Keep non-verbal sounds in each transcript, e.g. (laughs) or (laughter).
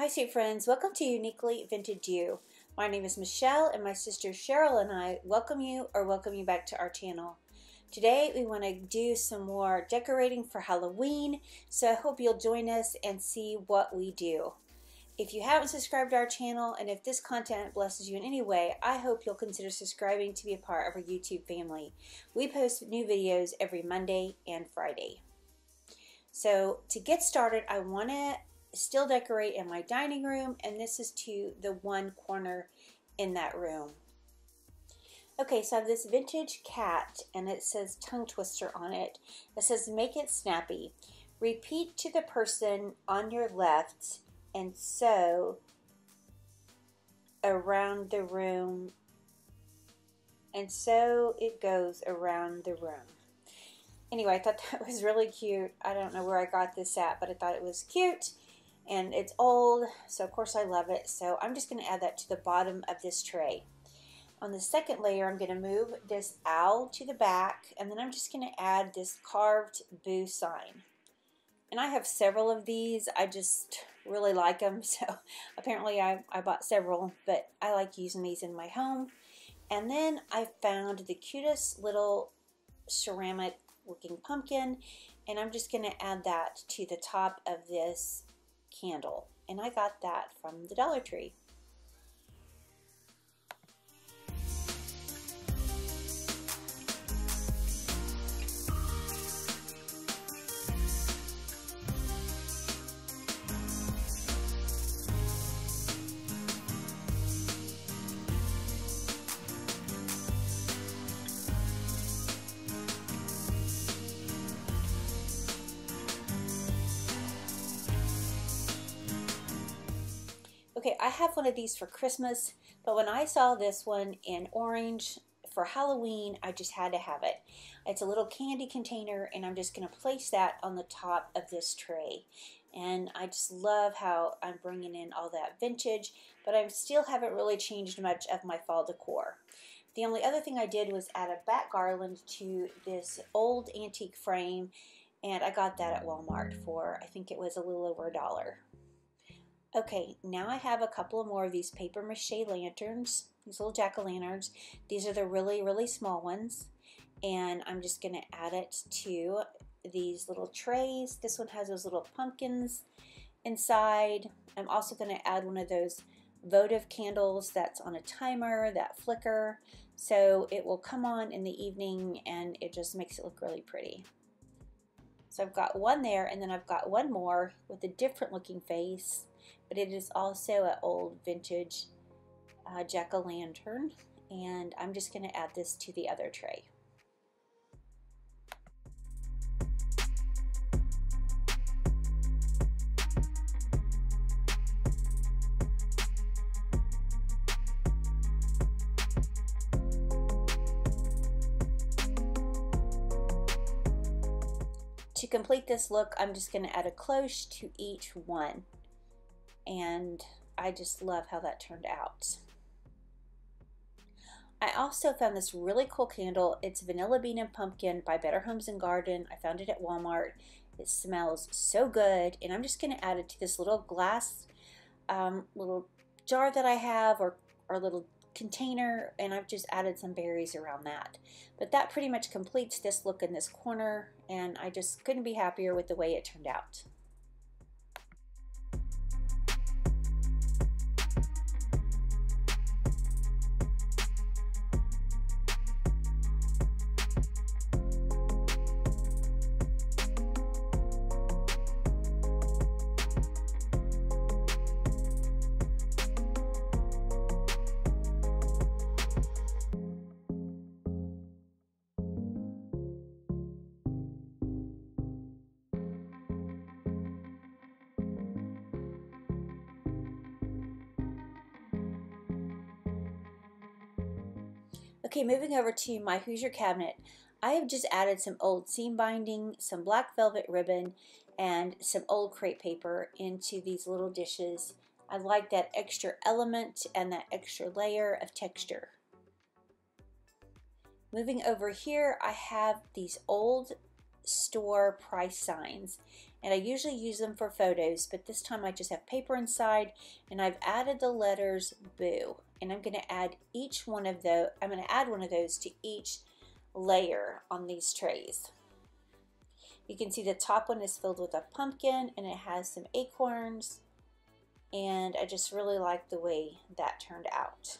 Hi, sweet friends. Welcome to YoUniquely Vintage You. My name is Michelle, and my sister Cheryl and I welcome you or welcome you back to our channel. Today, we want to do some more decorating for Halloween, so I hope you'll join us and see what we do. If you haven't subscribed to our channel, and if this content blesses you in any way, I hope you'll consider subscribing to be a part of our YouTube family. We post new videos every Monday and Friday. So to get started, I want to still decorate in my dining room and this is to the one corner in that room. Okay, so I have this vintage cat and it says tongue twister on it. It says make it snappy. Repeat to the person on your left and sew around the room and so it goes around the room. Anyway, I thought (laughs) that was really cute. I don't know where I got this at, but I thought it was cute and it's old so of course I love it. So I'm just going to add that to the bottom of this tray. On the second layer I'm going to move this owl to the back and then I'm just going to add this carved boo sign. And I have several of these. I just really like them (laughs) so apparently I, I bought several but I like using these in my home. And then I found the cutest little ceramic looking pumpkin and I'm just going to add that to the top of this candle. And I got that from the Dollar Tree. Okay, I have one of these for Christmas, but when I saw this one in orange for Halloween, I just had to have it. It's a little candy container, and I'm just going to place that on the top of this tray. And I just love how I'm bringing in all that vintage, but I still haven't really changed much of my fall decor. The only other thing I did was add a back garland to this old antique frame, and I got that at Walmart for, I think it was a little over a dollar. Okay, now I have a couple more of these paper mache lanterns, these little jack-o'-lanterns. These are the really, really small ones. And I'm just going to add it to these little trays. This one has those little pumpkins inside. I'm also going to add one of those votive candles that's on a timer that flicker so it will come on in the evening and it just makes it look really pretty. So I've got one there and then I've got one more with a different looking face but it is also an old vintage uh, jack-o'-lantern and I'm just going to add this to the other tray. To complete this look, I'm just going to add a cloche to each one and I just love how that turned out. I also found this really cool candle. It's Vanilla Bean and Pumpkin by Better Homes and Garden. I found it at Walmart. It smells so good and I'm just going to add it to this little glass um, little jar that I have or, or little container and I've just added some berries around that. But that pretty much completes this look in this corner and I just couldn't be happier with the way it turned out. Okay, moving over to my Hoosier cabinet. I have just added some old seam binding, some black velvet ribbon, and some old crepe paper into these little dishes. I like that extra element and that extra layer of texture. Moving over here, I have these old store price signs and I usually use them for photos but this time I just have paper inside and I've added the letters boo and I'm going to add each one of those I'm going to add one of those to each layer on these trays. You can see the top one is filled with a pumpkin and it has some acorns and I just really like the way that turned out.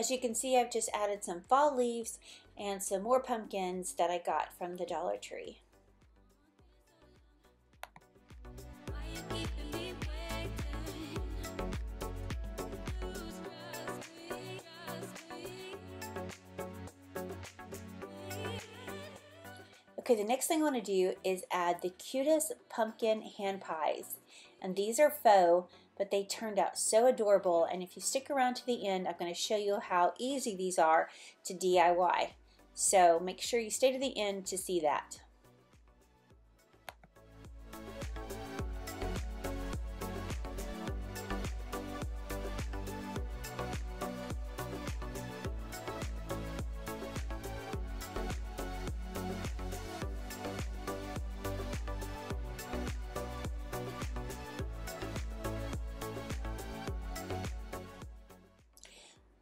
As you can see, I've just added some fall leaves and some more pumpkins that I got from the Dollar Tree. Okay, the next thing I want to do is add the cutest pumpkin hand pies. And these are faux, but they turned out so adorable. And if you stick around to the end, I'm going to show you how easy these are to DIY. So make sure you stay to the end to see that.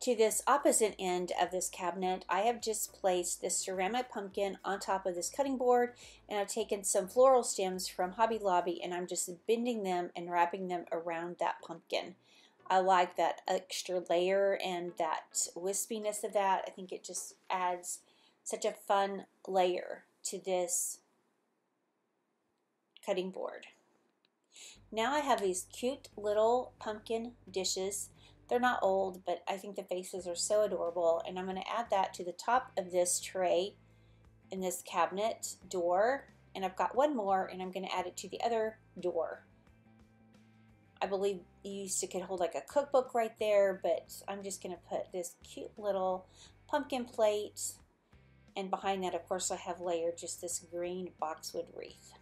To this opposite end of this cabinet, I have just placed this ceramic pumpkin on top of this cutting board and I've taken some floral stems from Hobby Lobby and I'm just bending them and wrapping them around that pumpkin. I like that extra layer and that wispiness of that. I think it just adds such a fun layer to this cutting board. Now I have these cute little pumpkin dishes they're not old, but I think the faces are so adorable. And I'm going to add that to the top of this tray in this cabinet door. And I've got one more and I'm going to add it to the other door. I believe you used to could hold like a cookbook right there, but I'm just going to put this cute little pumpkin plate. And behind that, of course, I have layered just this green boxwood wreath.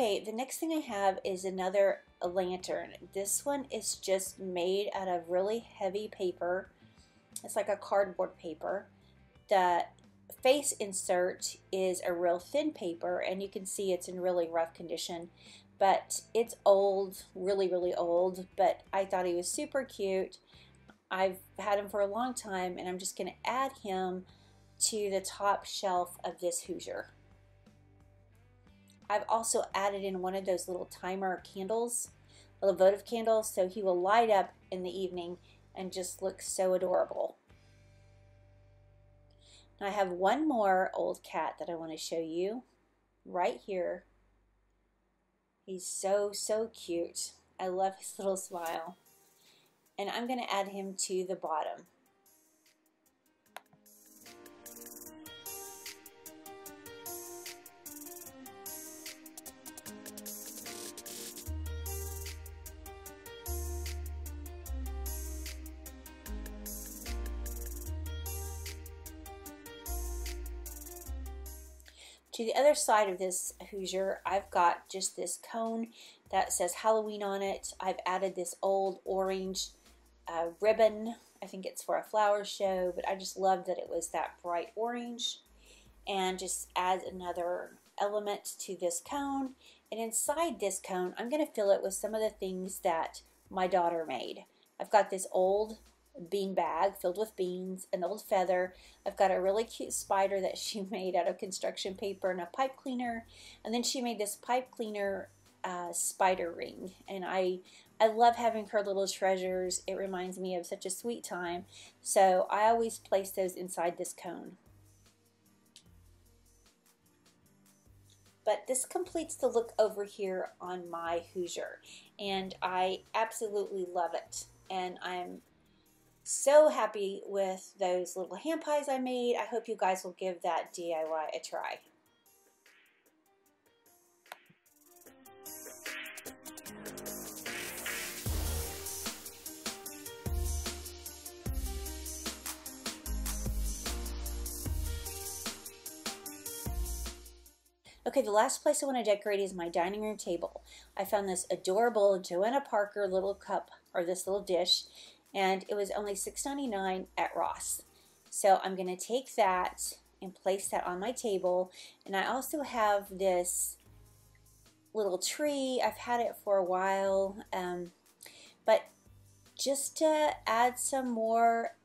Okay, the next thing I have is another lantern. This one is just made out of really heavy paper. It's like a cardboard paper. The face insert is a real thin paper and you can see it's in really rough condition but it's old really really old but I thought he was super cute I've had him for a long time and I'm just going to add him to the top shelf of this Hoosier I've also added in one of those little timer candles, little votive candles, so he will light up in the evening and just look so adorable. Now I have one more old cat that I want to show you right here. He's so, so cute. I love his little smile. And I'm going to add him to the bottom. To the other side of this Hoosier, I've got just this cone that says Halloween on it. I've added this old orange uh, ribbon. I think it's for a flower show, but I just love that it was that bright orange and just add another element to this cone. And inside this cone, I'm going to fill it with some of the things that my daughter made. I've got this old bean bag filled with beans, an old feather. I've got a really cute spider that she (laughs) made out of construction paper and a pipe cleaner. And then she made this pipe cleaner uh, spider ring. And I, I love having her little treasures. It reminds me of such a sweet time. So I always place those inside this cone. But this completes the look over here on my Hoosier. And I absolutely love it. And I'm so happy with those little hand pies I made. I hope you guys will give that DIY a try. Okay, the last place I want to decorate is my dining room table. I found this adorable Johanna Parker little cup, or this little dish, and it was only $6.99 at Ross. So I'm going to take that and place that on my table. And I also have this little tree. I've had it for a while, um, but just to add some more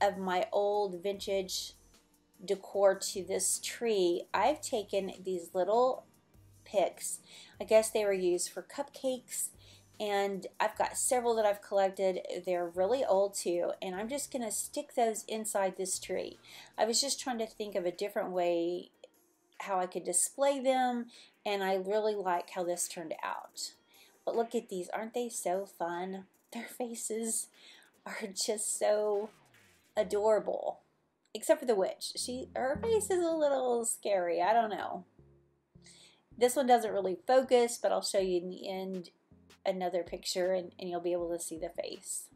of my old vintage decor to this tree, I've taken these little picks. I guess they were used for cupcakes and I've got several that I've collected. They're really old too, and I'm just going to stick those inside this tree. I was just trying to think of a different way how I could display them, and I really like how this turned out. But look at these, aren't they so fun? (laughs) Their faces are just so adorable except for the witch. She her face is a little scary. I don't know. This one doesn't really focus, but I'll show you in the end another picture and, and you'll be able to see the face.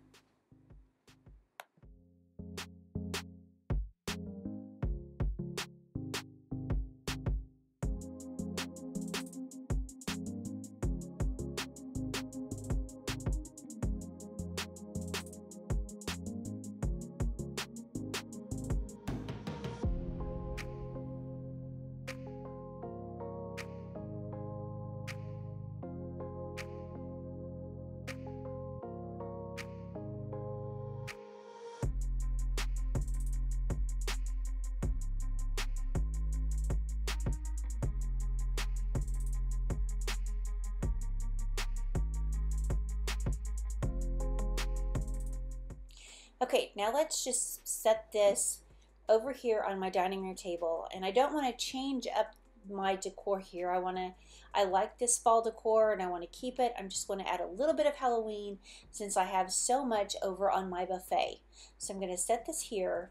Okay, now let's just set this over here on my dining room table. And I don't want to change up my decor here. I want to, I like this fall decor and I want to keep it. I'm just going to add a little bit of Halloween since I have so much over on my buffet. So I'm going to set this here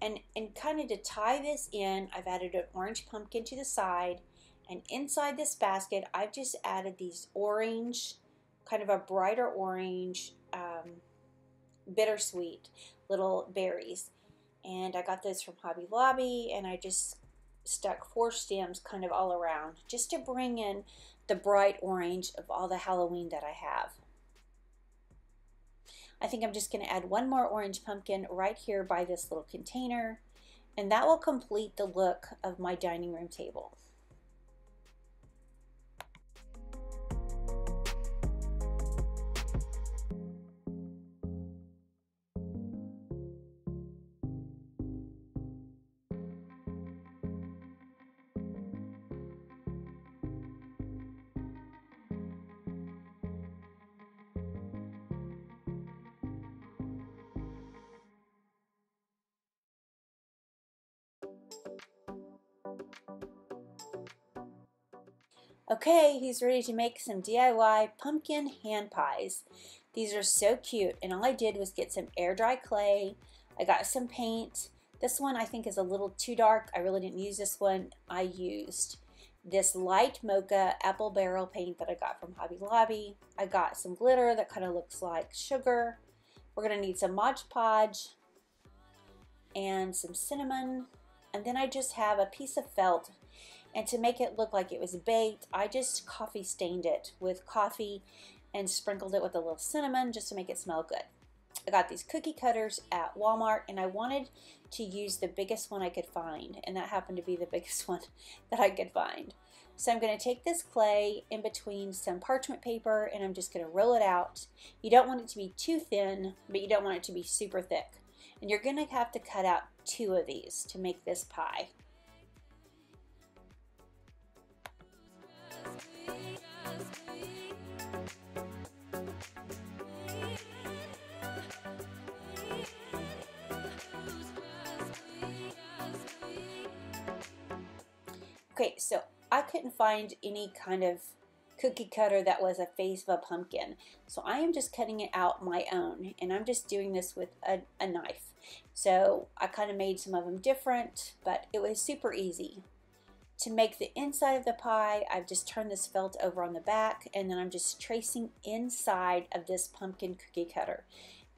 and, and kind of to tie this in, I've added an orange pumpkin to the side and inside this basket, I've just added these orange, kind of a brighter orange, um, bittersweet little berries. And I got those from Hobby Lobby and I just stuck four stems kind of all around just to bring in the bright orange of all the Halloween that I have. I think I'm just going to add one more orange pumpkin right here by this little container and that will complete the look of my dining room table. Okay, he's ready to make some DIY pumpkin hand pies. These are so cute, and all I did was get some air dry clay. I got some paint. This one I think is a little too dark. I really didn't use this one. I used this light mocha apple barrel paint that I got from Hobby Lobby. I got some glitter that kind of looks like sugar. We're to need some Mod Podge and some cinnamon. And then I just have a piece of felt and to make it look like it was baked, I just coffee stained it with coffee and sprinkled it with a little cinnamon just to make it smell good. I got these cookie cutters at Walmart and I wanted to use the biggest one I could find and that happened to be the (laughs) biggest one that I could find. So I'm going to take this clay in between some parchment paper and I'm just going to roll it out. You don't want it to be too thin, but you don't want it to be super thick. And you're gonna have to cut out two of these to make this pie. Okay, so I couldn't find any kind of cookie cutter that was a face of a pumpkin. So I am just cutting it out my own and I'm just doing this with a, a knife. So I kind of made some of them different, but it was super easy. To make the inside of the pie, I've just turned this felt over on the back and then I'm just tracing inside of this pumpkin cookie cutter.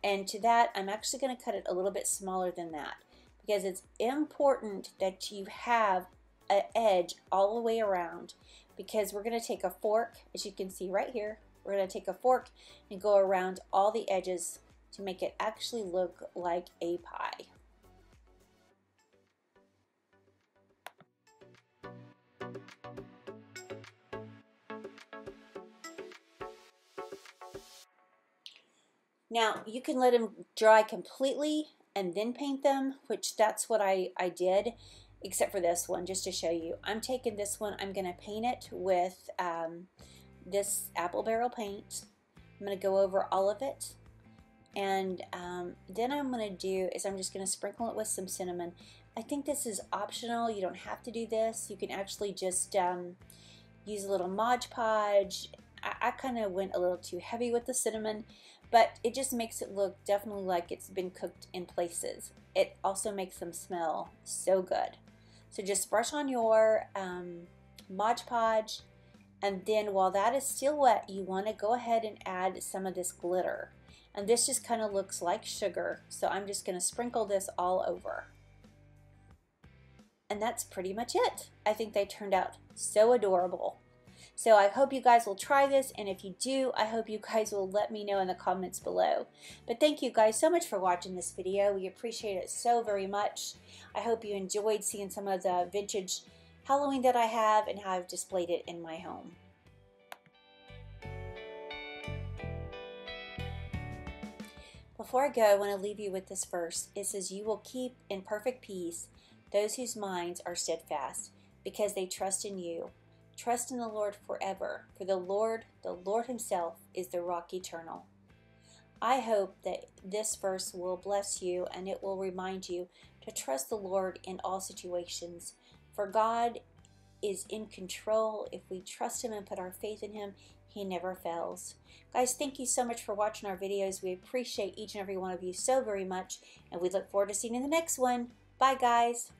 And to that, I'm actually going to cut it a little bit smaller than that because it's important that you have an edge all the way around because we're going to take a fork, as you can see right here, we're going to take a fork and go around all the edges to make it actually look like a pie. Now you can let them dry completely and then paint them, which that's what I, I did, except for this one, just to show you. I'm taking this one, I'm going to paint it with um, this apple barrel paint. I'm to go over all of it. And um, then I'm to do is I'm just to sprinkle it with some cinnamon. I think this is optional. You don't have to do this. You can actually just um, use a little Mod Podge. I, I kind of went a little too heavy with the cinnamon but it just makes it look definitely like it's been cooked in places. It also makes them smell so good. So just brush on your um, Mod Podge and then while that is still wet, you want to go ahead and add some of this glitter. And this just kind of looks like sugar, so I'm just going to sprinkle this all over. And that's pretty much it. I think they turned out so adorable. So I hope you guys will try this, and if you do, I hope you guys will let me know in the comments below. But thank you guys so much for watching this video. We appreciate it so very much. I hope you enjoyed seeing some of the vintage Halloween that I have and how I've displayed it in my home. Before I go, I want to leave you with this verse. It says, You will keep in perfect peace those whose minds are steadfast, because they trust in you. Trust in the Lord forever, for the Lord, the Lord Himself, is the rock eternal. I hope that this verse will bless you and it will remind you to trust the Lord in all situations. For God is in control. If we trust Him and put our faith in Him, He never fails. Guys, thank you so much for watching our videos. We appreciate each and every one of you so very much, and we look forward to seeing you in the next one. Bye, guys.